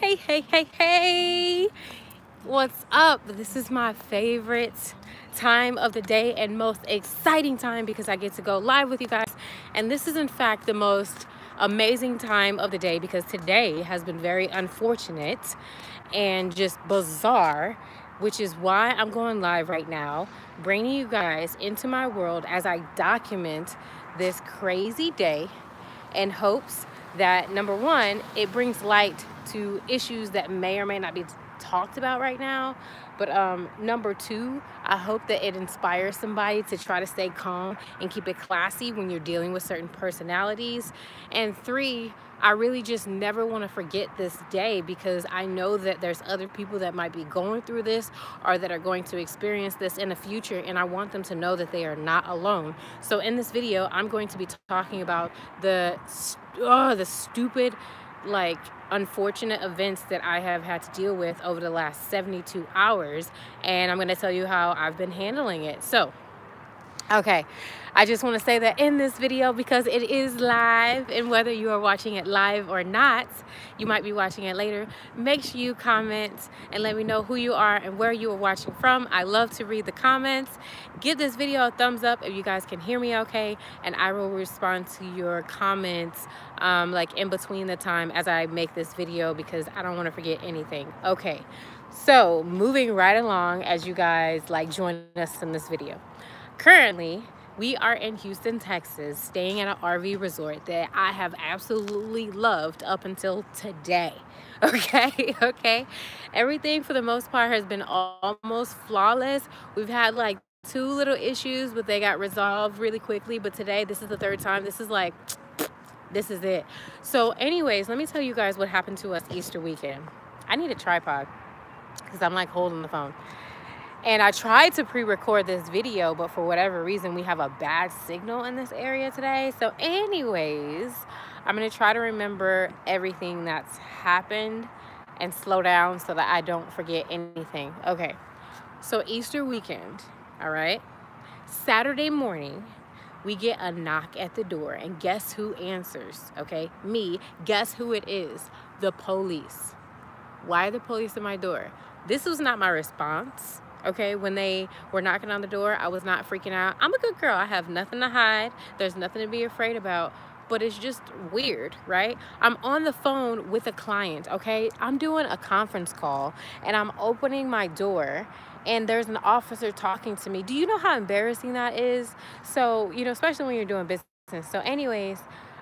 hey, hey, hey, hey. What's up? This is my favorite time of the day and most exciting time because I get to go live with you guys. And this is in fact the most amazing time of the day because today has been very unfortunate and just bizarre which is why I'm going live right now, bringing you guys into my world as I document this crazy day in hopes that number one, it brings light to issues that may or may not be talked about right now. But um, number two, I hope that it inspires somebody to try to stay calm and keep it classy when you're dealing with certain personalities. And three, I really just never want to forget this day because I know that there's other people that might be going through this or that are going to experience this in the future and I want them to know that they are not alone. So in this video, I'm going to be talking about the oh, the stupid like unfortunate events that I have had to deal with over the last 72 hours and I'm going to tell you how I've been handling it. So, okay. I just want to say that in this video because it is live and whether you are watching it live or not, you might be watching it later, make sure you comment and let me know who you are and where you are watching from. I love to read the comments. Give this video a thumbs up if you guys can hear me okay and I will respond to your comments um, like in between the time as I make this video because I don't want to forget anything. Okay, so moving right along as you guys like join us in this video. Currently, we are in Houston, Texas, staying at an RV resort that I have absolutely loved up until today. Okay, okay. Everything for the most part has been almost flawless. We've had like two little issues, but they got resolved really quickly. But today, this is the third time. This is like, this is it. So anyways, let me tell you guys what happened to us Easter weekend. I need a tripod because I'm like holding the phone. And I tried to pre-record this video, but for whatever reason, we have a bad signal in this area today. So anyways, I'm gonna try to remember everything that's happened and slow down so that I don't forget anything. Okay, so Easter weekend, all right? Saturday morning, we get a knock at the door and guess who answers, okay? Me, guess who it is? The police. Why are the police at my door? This was not my response okay when they were knocking on the door i was not freaking out i'm a good girl i have nothing to hide there's nothing to be afraid about but it's just weird right i'm on the phone with a client okay i'm doing a conference call and i'm opening my door and there's an officer talking to me. Do you know how embarrassing that is? So you know especially when you're doing business. So anyways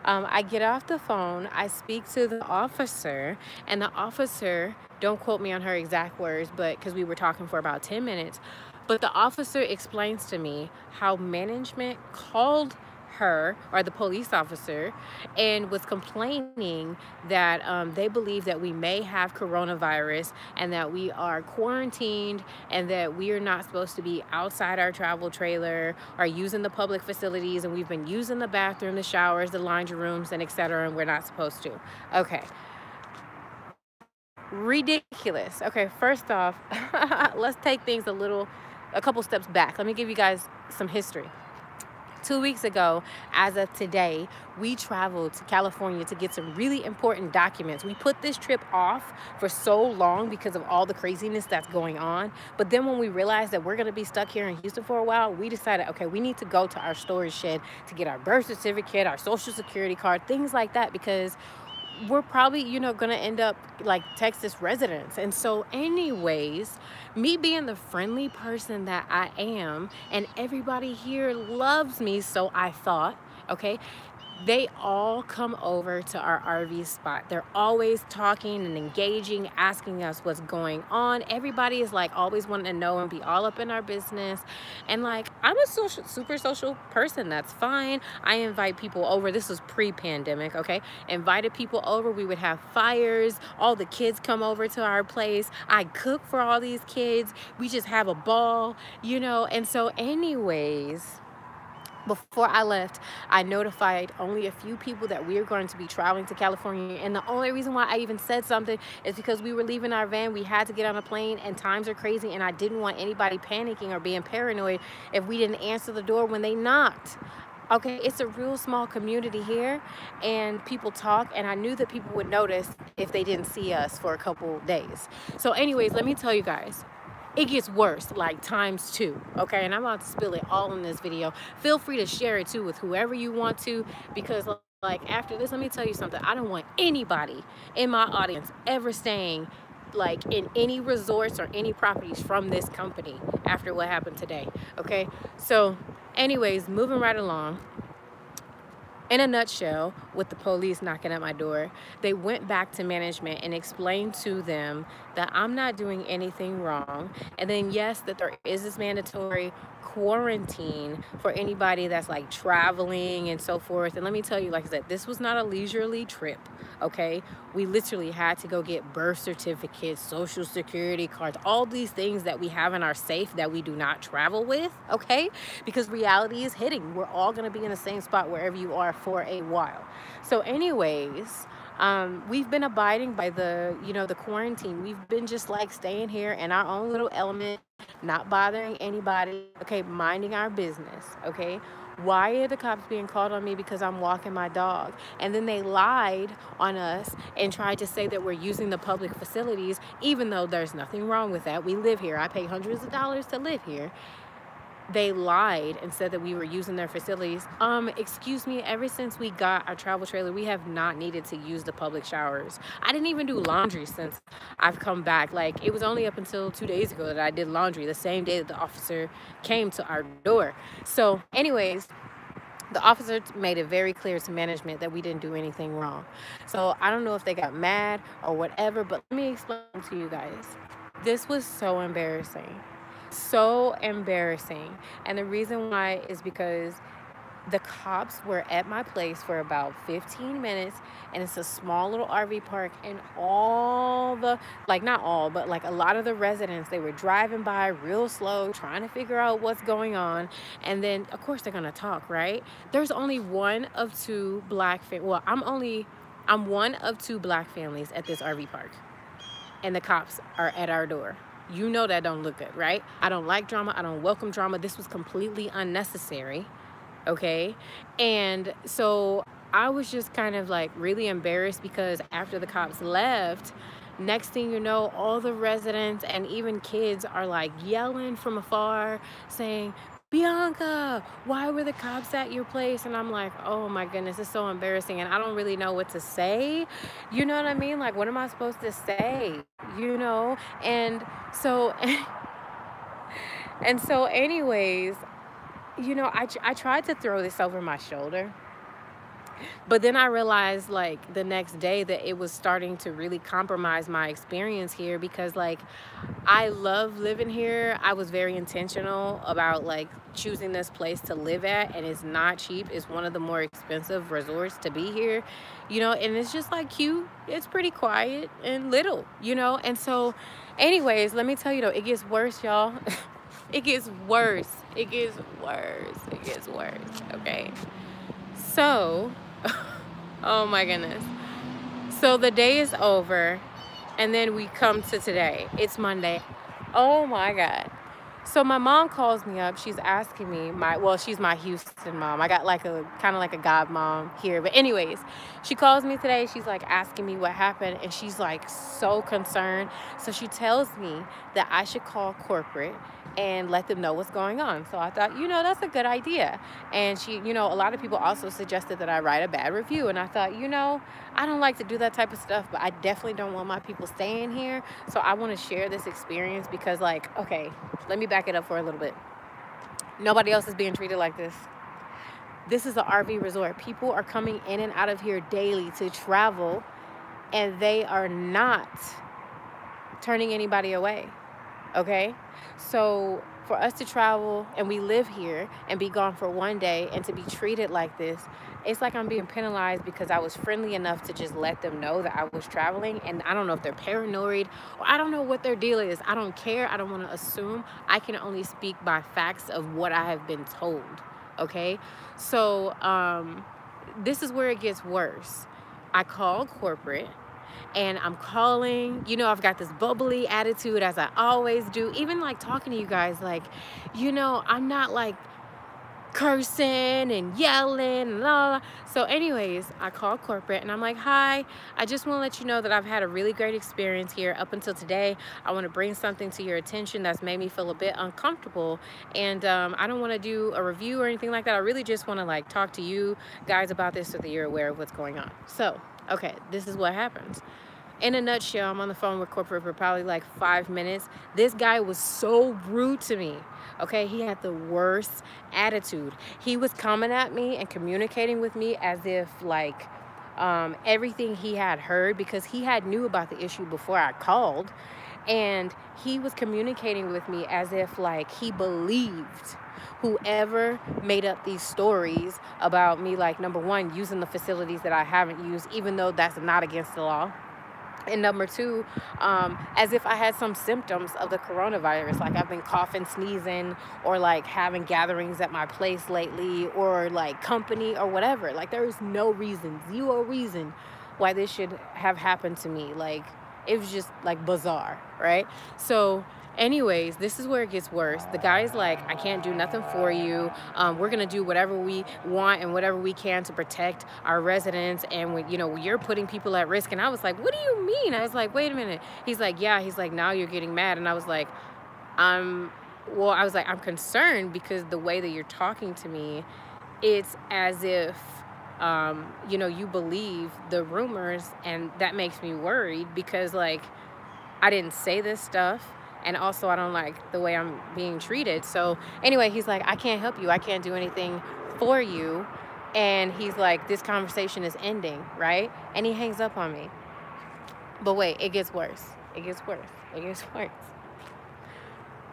um, I get off the phone, I speak to the officer, and the officer, don't quote me on her exact words, but because we were talking for about 10 minutes, but the officer explains to me how management called her or the police officer and was complaining that um, they believe that we may have coronavirus and that we are quarantined and that we are not supposed to be outside our travel trailer or using the public facilities and we've been using the bathroom, the showers, the laundry rooms, and etc. and we're not supposed to. Okay ridiculous okay first off let's take things a little a couple steps back let me give you guys some history two weeks ago, as of today, we traveled to California to get some really important documents. We put this trip off for so long because of all the craziness that's going on. But then when we realized that we're going to be stuck here in Houston for a while, we decided, okay, we need to go to our storage shed to get our birth certificate, our social security card, things like that, because we're probably you know gonna end up like texas residents. And so anyways me being the friendly person that i am and everybody here loves me so i thought okay they all come over to our RV spot. They're always talking and engaging, asking us what's going on. Everybody is like always wanting to know and be all up in our business. And like, I'm a social, super social person. That's fine. I invite people over. This was pre-pandemic, okay? Invited people over. We would have fires. All the kids come over to our place. I cook for all these kids. We just have a ball, you know? And so anyways, before I left, I notified only a few people that we are going to be traveling to California. And the only reason why I even said something is because we were leaving our van. We had to get on a plane and times are crazy. And I didn't want anybody panicking or being paranoid if we didn't answer the door when they knocked. Okay, it's a real small community here, and people talk, and I knew that people would notice if they didn't see us for a couple days. So, anyways, let me tell you guys, it gets worse, like times two, okay? And I'm about to spill it all in this video. Feel free to share it too with whoever you want to, because like after this, let me tell you something. I don't want anybody in my audience ever staying like in any resorts or any properties from this company after what happened today okay so anyways moving right along in a nutshell, with the police knocking at my door, they went back to management and explained to them that I'm not doing anything wrong. And then, yes, that there is this mandatory quarantine for anybody that's like traveling and so forth. And let me tell you, like I said, this was not a leisurely trip, okay? We literally had to go get birth certificates, social security cards, all these things that we have in our safe that we do not travel with, okay? Because reality is hitting. We're all gonna be in the same spot wherever you are for a while. So, anyways, um, we've been abiding by the you know the quarantine we've been just like staying here in our own little element not bothering anybody okay minding our business okay why are the cops being called on me because I'm walking my dog? And then they lied on us and tried to say that we're using the public facilities, even though there's nothing wrong with that. We live here. I pay hundreds of dollars to live here they lied and said that we were using their facilities. Um, excuse me, ever since we got our travel trailer, we have not needed to use the public showers. I didn't even do laundry since I've come back. Like, it was only up until two days ago that I did laundry, the same day that the officer came to our door. So, anyways, the officer made it very clear to management that we didn't do anything wrong. So, I don't know if they got mad or whatever, but let me explain to you guys. This was so embarrassing so embarrassing. And the reason why is because the cops were at my place for about 15 minutes and it's a small little RV park and all the like not all but like a lot of the residents they were driving by real slow trying to figure out what's going on. And then of course they're going to talk right? There's only one of two black well I'm only I'm one of two black families at this RV park. And the cops are at our door you know that don't look good, right? I don't like drama. I don't welcome drama. This was completely unnecessary. Okay. And so I was just kind of like really embarrassed because after the cops left, next thing you know, all the residents and even kids are like yelling from afar saying, Bionca, why were the cops at your place? And I'm like, oh my goodness, it's so embarrassing. And I don't really know what to say. You know what I mean? Like, what am I supposed to say? You know? And so, and so, anyways, you know, I, I tried to throw this over my shoulder but then I realized like the next day that it was starting to really compromise my experience here because like I love living here. I was very intentional about like choosing this place to live at and it's not cheap. It's one of the more expensive resorts to be here, you know, and it's just like cute. It's pretty quiet and little, you know. And so anyways, let me tell you though, it gets worse, y'all. it gets worse. It gets worse. It gets worse, okay? So, oh my goodness. So the day is over and then we come to today. It's Monday. Oh my God. So my mom calls me up. She's asking me my well, she's my Houston mom. I got like a kind of like a god mom here. But anyways, she calls me today. She's like asking me what happened and she's like so concerned. So she tells me that I should call corporate and let them know what's going on. So I thought, you know, that's a good idea. And she, you know, a lot of people also suggested that I write a bad review. And I thought, you know, I don't like to do that type of stuff, but I definitely don't want my people staying here. So I want to share this experience because, like, okay, let me back it up for a little bit. Nobody else is being treated like this. This is an RV resort. People are coming in and out of here daily to travel, and they are not turning anybody away okay so for us to travel and we live here and be gone for one day and to be treated like this it's like i'm being penalized because i was friendly enough to just let them know that i was traveling and i don't know if they're paranoid or i don't know what their deal is. I don't care. I don't want to assume. I can only speak by facts of what i have been told okay? So um this is where it gets worse. I called corporate and I'm calling. You know, I've got this bubbly attitude as I always do. Even like talking to you guys, like, you know, I'm not like cursing and yelling and la, la. So anyways, I call corporate and I'm like, hi, I just want to let you know that I've had a really great experience here up until today. I want to bring something to your attention that's made me feel a bit uncomfortable. And um, I don't want to do a review or anything like that. I really just want to like talk to you guys about this so that you're aware of what's going on. So, okay, this is what happens in a nutshell, I'm on the phone with corporate for probably like five minutes. This guy was so rude to me. Okay, he had the worst attitude. He was coming at me and communicating with me as if like um, everything he had heard because he had knew about the issue before I called, and he was communicating with me as if like he believed whoever made up these stories about me like number one using the facilities that I haven't used even though that's not against the law and number two, um, as if I had some symptoms of the coronavirus, like I've been coughing, sneezing, or like having gatherings at my place lately, or like company or whatever. Like there is no reason, zero reason why this should have happened to me. Like it was just like bizarre, right? So anyways this is where it gets worse. The guy's like i can't do nothing for you. Um, we're gonna do whatever we want and whatever we can to protect our residents and when you know you're putting people at risk. And i was like what do you mean? I was like wait a minute. He's like yeah. He's like now you're getting mad. And i was like i'm well i was like i'm concerned because the way that you're talking to me it's as if um, you know you believe the rumors and that makes me worried because like i didn't say this stuff and also I don't like the way I'm being treated. So anyway, he's like, I can't help you. I can't do anything for you. And he's like, this conversation is ending, right? And he hangs up on me. But wait, it gets worse. It gets worse. It gets worse.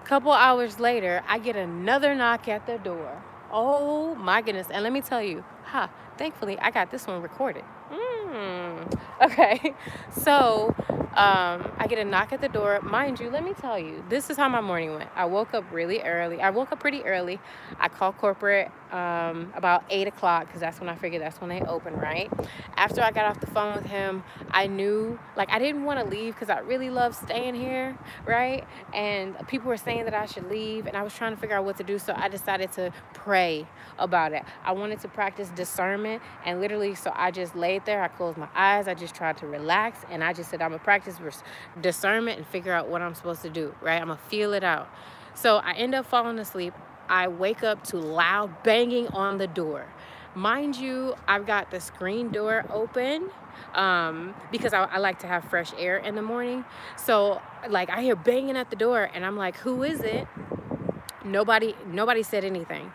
A couple hours later, I get another knock at the door. Oh my goodness. And let me tell you, huh, thankfully I got this one recorded. Mm. Okay. So um, I get a knock at the door. Mind you, let me tell you, this is how my morning went. I woke up really early. I woke up pretty early. I called corporate um, about 8 o'clock because that's when I figured that's when they open, right? After I got off the phone with him, I knew, like, I didn't want to leave because I really love staying here, right? And people were saying that I should leave, and I was trying to figure out what to do, so I decided to pray about it. I wanted to practice discernment, and literally, so I just laid there. I closed my eyes. I just tried to relax, and I just said, I'm going to practice practice discernment and figure out what I'm supposed to do, right? I'm gonna feel it out. So I end up falling asleep. I wake up to loud banging on the door. Mind you, I've got the screen door open um, because I, I like to have fresh air in the morning. So like I hear banging at the door and I'm like, who is it? Nobody, nobody said anything.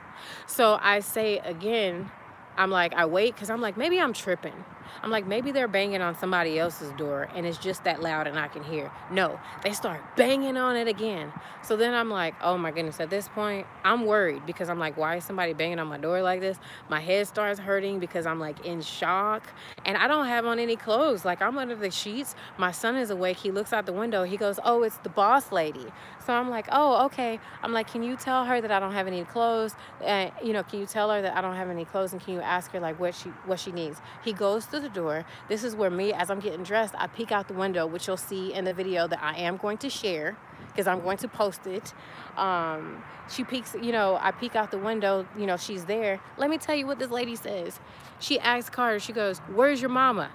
So I say again, I'm like, I wait because I'm like, maybe I'm tripping. I'm like, maybe they're banging on somebody else's door and it's just that loud and I can hear. No, they start banging on it again. So then I'm like, oh my goodness, at this point, I'm worried because I'm like, why is somebody banging on my door like this? My head starts hurting because I'm like in shock and I don't have on any clothes. Like I'm under the sheets. My son is awake. He looks out the window. He goes, oh, it's the boss lady. So I'm like, oh, okay. I'm like, can you tell her that I don't have any clothes? And, you know, can you tell her that I don't have any clothes and can you ask her like what she what she needs? He goes the door. This is where me, as I'm getting dressed, I peek out the window, which you'll see in the video that I am going to share because I'm going to post it. Um, she peeks, you know, I peek out the window, you know, she's there. Let me tell you what this lady says. She asks Carter, she goes, where's your mama?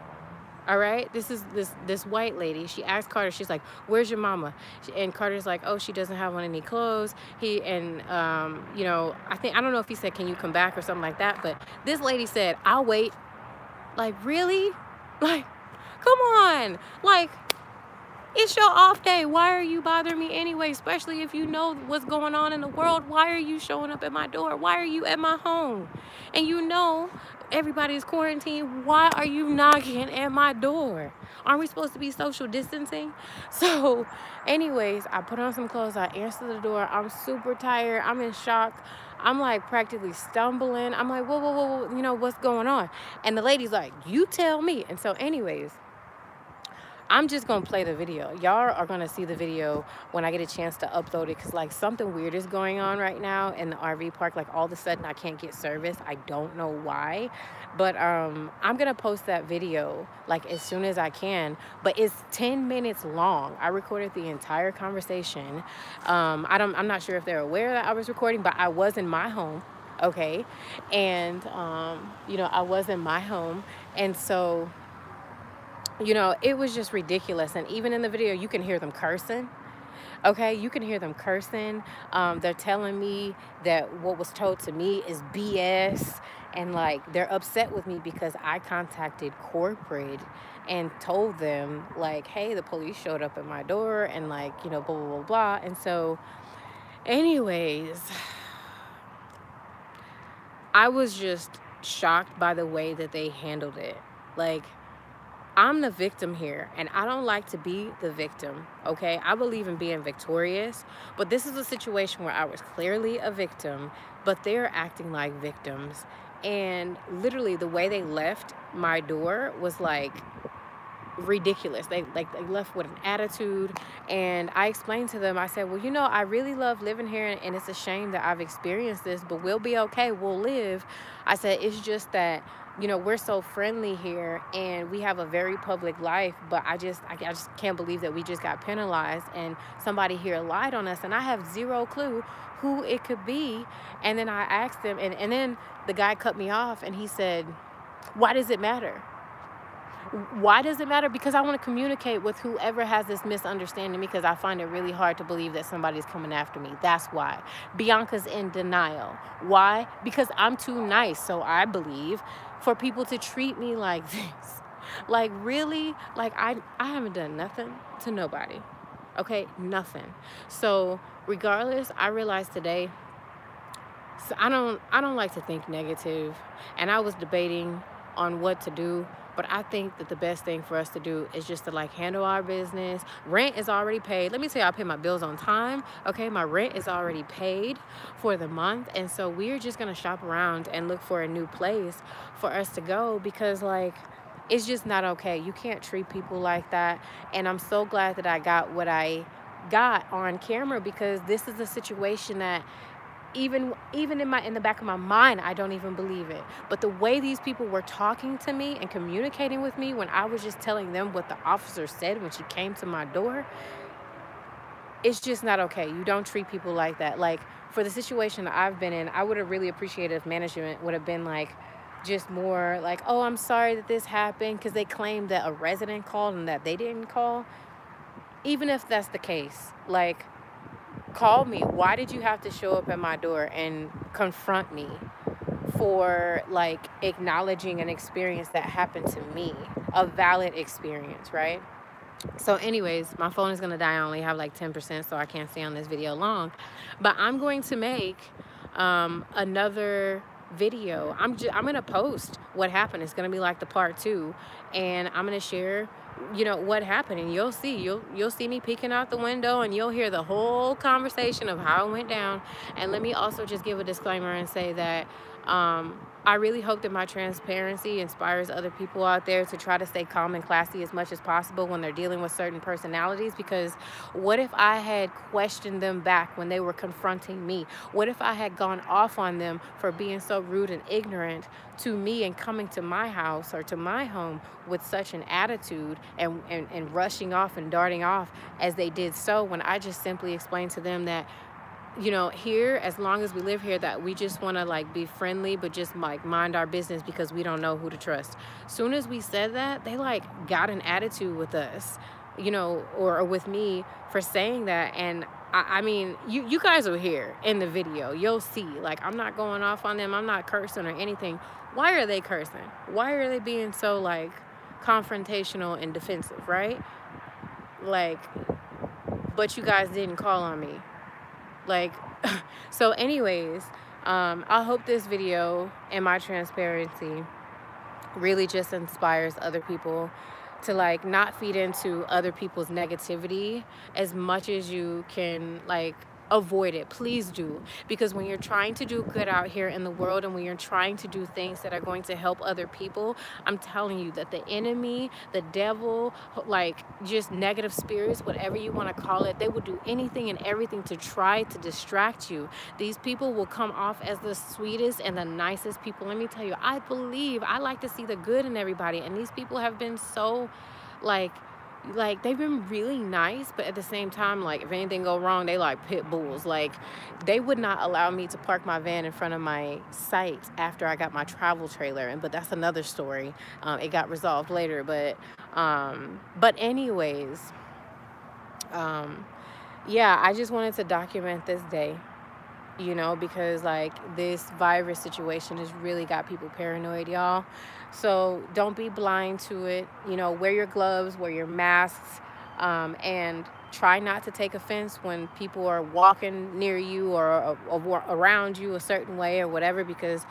all right this is this this white lady she asked carter she's like where's your mama and carter's like oh she doesn't have on any clothes he and um you know i think i don't know if he said can you come back or something like that but this lady said i'll wait like really like come on like it's your off day. Why are you bothering me anyway? Especially if you know what's going on in the world. Why are you showing up at my door? Why are you at my home? And you know everybody's quarantined. Why are you knocking at my door? Aren't we supposed to be social distancing? So, anyways, I put on some clothes. I answer the door. I'm super tired. I'm in shock. I'm like practically stumbling. I'm like, whoa, whoa, whoa, whoa, you know, what's going on? And the lady's like, you tell me. And so, anyways, I'm just gonna play the video. Y'all are gonna see the video when I get a chance to upload it because like something weird is going on right now in the RV park. Like all of a sudden I can't get service. I don't know why. But um, I'm gonna post that video like as soon as I can. But it's 10 minutes long. I recorded the entire conversation. Um, I don't I'm not sure if they're aware that I was recording, but I was in my home okay? And, um, you know, I was in my home. And so, you know, it was just ridiculous. And even in the video, you can hear them cursing. Okay, you can hear them cursing. Um, they're telling me that what was told to me is BS. And like, they're upset with me because I contacted corporate and told them, like, hey, the police showed up at my door and, like, you know, blah, blah, blah, blah. And so, anyways, I was just shocked by the way that they handled it. Like, I'm the victim here, and I don't like to be the victim, okay? I believe in being victorious, but this is a situation where I was clearly a victim, but they're acting like victims. And literally, the way they left my door was like ridiculous. They like they left with an attitude, and I explained to them. I said, "Well, you know, I really love living here, and it's a shame that I've experienced this, but we'll be okay. We'll live." I said, "It's just that." you know we're so friendly here and we have a very public life but i just I, I, just can't believe that we just got penalized and somebody here lied on us and i have zero clue who it could be and then i asked them and, and then the guy cut me off and he said why does it matter why does it matter? Because I want to communicate with whoever has this misunderstanding because I find it really hard to believe that somebody's coming after me. That's why. Bionca's in denial. Why? Because I'm too nice, so I believe, for people to treat me like this. Like really? Like I I haven't done nothing to nobody. Okay? Nothing. So, regardless, I realized today so I don't I don't like to think negative and I was debating on what to do but I think that the best thing for us to do is just to like handle our business. Rent is already paid. Let me tell you, I pay my bills on time. Okay, my rent is already paid for the month. And so we're just gonna shop around and look for a new place for us to go because like it's just not okay. You can't treat people like that. And I'm so glad that I got what I got on camera because this is a situation that even even in my in the back of my mind i don't even believe it. But the way these people were talking to me and communicating with me when i was just telling them what the officer said when she came to my door it's just not okay. You don't treat people like that. Like for the situation i've been in i would have really appreciated if management would have been like just more like oh i'm sorry that this happened because they claimed that a resident called and that they didn't call. Even if that's the case like call me. Why did you have to show up at my door and confront me for like acknowledging an experience that happened to me? A valid experience, right? So, anyways, my phone is gonna die. I only have like 10%, so I can't stay on this video long. But I'm going to make um, another video. I'm just I'm gonna post what happened. It's gonna be like the part two, and I'm gonna share you know what happened and you'll see you'll you'll see me peeking out the window and you'll hear the whole conversation of how it went down. And let me also just give a disclaimer and say that um, I really hope that my transparency inspires other people out there to try to stay calm and classy as much as possible when they're dealing with certain personalities. Because what if I had questioned them back when they were confronting me? What if I had gone off on them for being so rude and ignorant to me and coming to my house or to my home with such an attitude and, and, and rushing off and darting off as they did so when I just simply explained to them that you know here as long as we live here that we just want to like be friendly but just like mind our business because we don't know who to trust. Soon as we said that they like got an attitude with us you know or, or with me for saying that and I, I mean you you guys are here in the video. You'll see. Like i'm not going off on them. I'm not cursing or anything. Why are they cursing? Why are they being so like confrontational and defensive right? Like but you guys didn't call on me like so anyways um, i hope this video and my transparency really just inspires other people to like not feed into other people's negativity as much as you can like avoid it. Please do. Because when you're trying to do good out here in the world and when you're trying to do things that are going to help other people i'm telling you that the enemy the devil like just negative spirits whatever you want to call it they will do anything and everything to try to distract you. These people will come off as the sweetest and the nicest people. Let me tell you i believe i like to see the good in everybody. And these people have been so like like they've been really nice but at the same time like if anything go wrong they like pit bulls. Like they would not allow me to park my van in front of my site after i got my travel trailer and but that's another story. Um, it got resolved later but um, but anyways um, yeah i just wanted to document this day you know because like this virus situation has really got people paranoid y'all so don't be blind to it. You know, wear your gloves, wear your masks, um, and try not to take offense when people are walking near you or, or, or, around you a certain way or whatever because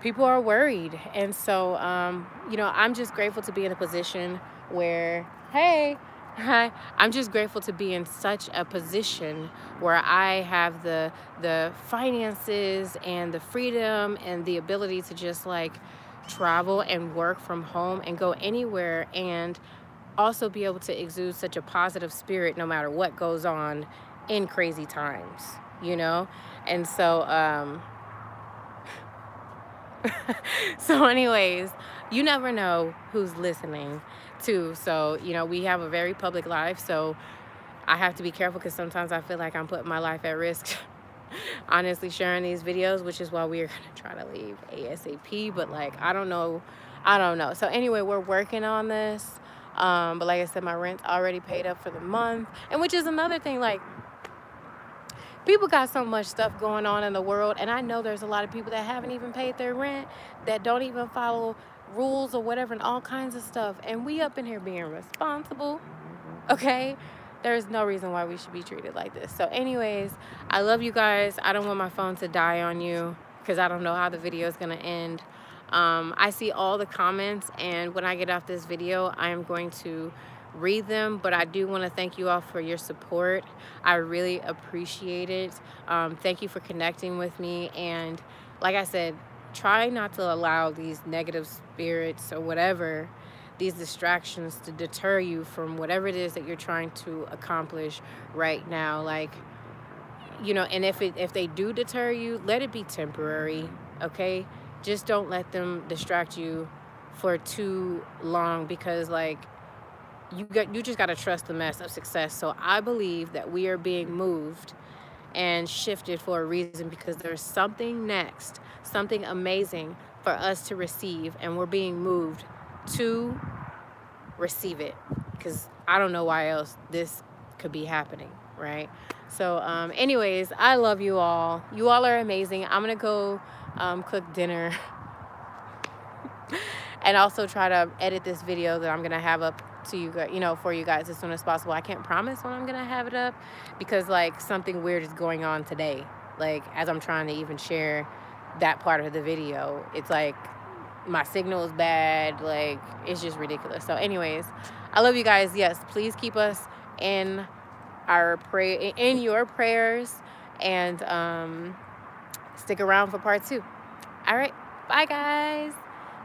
people are worried. And so, um, you know, I'm just grateful to be in a position where, hey, I'm just grateful to be in such a position where I have the the finances and the freedom and the ability to just like travel and work from home and go anywhere and also be able to exude such a positive spirit no matter what goes on in crazy times, you know? And so, um, so anyways, you never know who's listening too. So, you know, we have a very public life. So I have to be careful because sometimes I feel like I'm putting my life at risk honestly sharing these videos, which is why we are gonna try to leave ASAP. But like, I don't know, I don't know. So anyway, we're working on this. Um, but like I said, my rent's already paid up for the month, and which is another thing. Like, people got so much stuff going on in the world, and I know there's a lot of people that haven't even paid their rent, that don't even follow rules or whatever, and all kinds of stuff. And we up in here being responsible, okay? there's no reason why we should be treated like this. So anyways, I love you guys. I don't want my phone to die on you because I don't know how the video is going to end. Um, I see all the comments and when I get off this video, I am going to read them, but I do want to thank you all for your support. I really appreciate it. Um, thank you for connecting with me. And like I said, try not to allow these negative spirits or whatever these distractions to deter you from whatever it is that you're trying to accomplish right now like you know and if it if they do deter you let it be temporary mm-hmm. okay? Just don't let them distract you for too long because like you got you just got to trust the mess of success. So i believe that we are being moved and shifted for a reason because there's something next something amazing for us to receive and we're being moved to receive it because I don't know why else this could be happening, right? So, um, anyways, I love you all. You all are amazing. I'm gonna go um, cook dinner and also try to edit this video that I'm gonna have up to you guys, you know, for you guys as soon as possible. I can't promise when I'm gonna have it up because like something weird is going on today. Like as I'm trying to even share that part of the video, it's like my signal is bad like it's just ridiculous. So anyways i love you guys. Yes please keep us in our pray in your prayers and um stick around for part two. All right. Bye guys.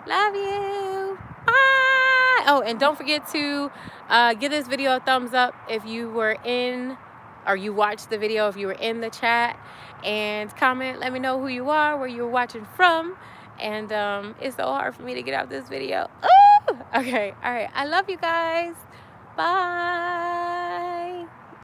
Love you. Bye. Oh and don't forget to uh, give this video a thumbs up if you were in or you watched the video if you were in the chat and comment let me know who you are where you're watching from and um, it's so hard for me to get out this video. Ooh! Okay, all right. I love you guys. Bye.